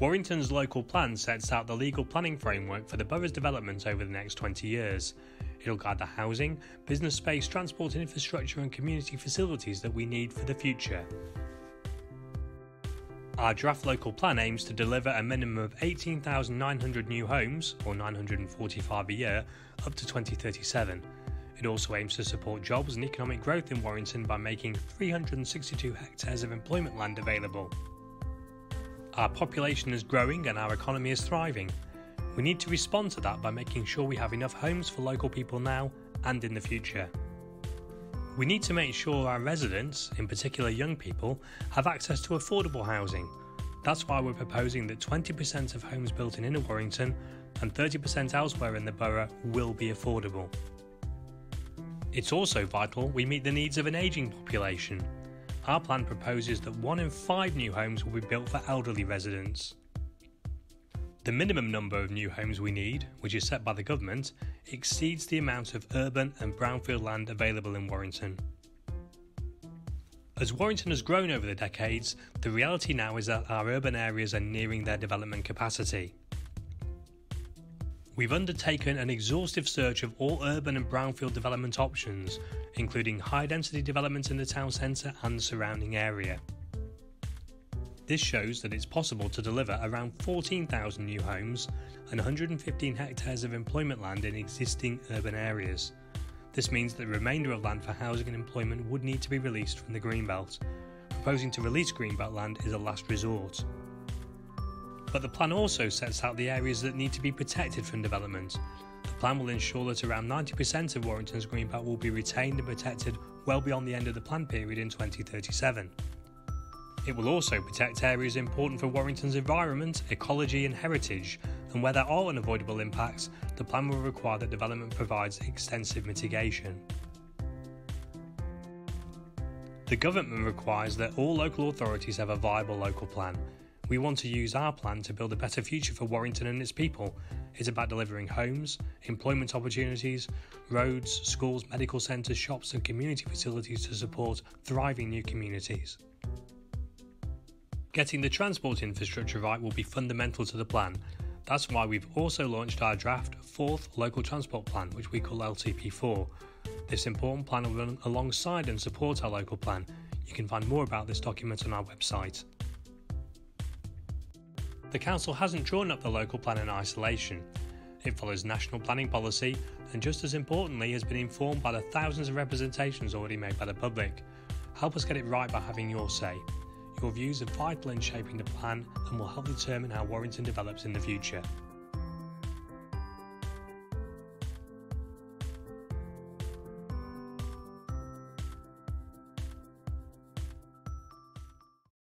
Warrington's local plan sets out the legal planning framework for the borough's development over the next 20 years. It'll guide the housing, business space, transport infrastructure and community facilities that we need for the future. Our draft local plan aims to deliver a minimum of 18,900 new homes, or 945 a year, up to 2037. It also aims to support jobs and economic growth in Warrington by making 362 hectares of employment land available. Our population is growing and our economy is thriving. We need to respond to that by making sure we have enough homes for local people now and in the future. We need to make sure our residents, in particular young people, have access to affordable housing. That's why we're proposing that 20% of homes built in Inner Warrington and 30% elsewhere in the borough will be affordable. It's also vital we meet the needs of an ageing population. Our plan proposes that one in five new homes will be built for elderly residents. The minimum number of new homes we need, which is set by the government, exceeds the amount of urban and brownfield land available in Warrington. As Warrington has grown over the decades, the reality now is that our urban areas are nearing their development capacity. We've undertaken an exhaustive search of all urban and brownfield development options, including high density development in the town centre and the surrounding area. This shows that it's possible to deliver around 14,000 new homes and 115 hectares of employment land in existing urban areas. This means that the remainder of land for housing and employment would need to be released from the Greenbelt. Proposing to release Greenbelt land is a last resort. But the plan also sets out the areas that need to be protected from development. The plan will ensure that around 90% of Warrington's greenbelt will be retained and protected well beyond the end of the plan period in 2037. It will also protect areas important for Warrington's environment, ecology, and heritage, and where there are unavoidable impacts, the plan will require that development provides extensive mitigation. The government requires that all local authorities have a viable local plan, we want to use our plan to build a better future for Warrington and its people. It's about delivering homes, employment opportunities, roads, schools, medical centres, shops, and community facilities to support thriving new communities. Getting the transport infrastructure right will be fundamental to the plan. That's why we've also launched our draft fourth local transport plan, which we call LTP4. This important plan will run alongside and support our local plan. You can find more about this document on our website. The Council hasn't drawn up the local plan in isolation. It follows national planning policy and, just as importantly, has been informed by the thousands of representations already made by the public. Help us get it right by having your say. Your views are vital in shaping the plan and will help determine how Warrington develops in the future.